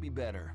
be better.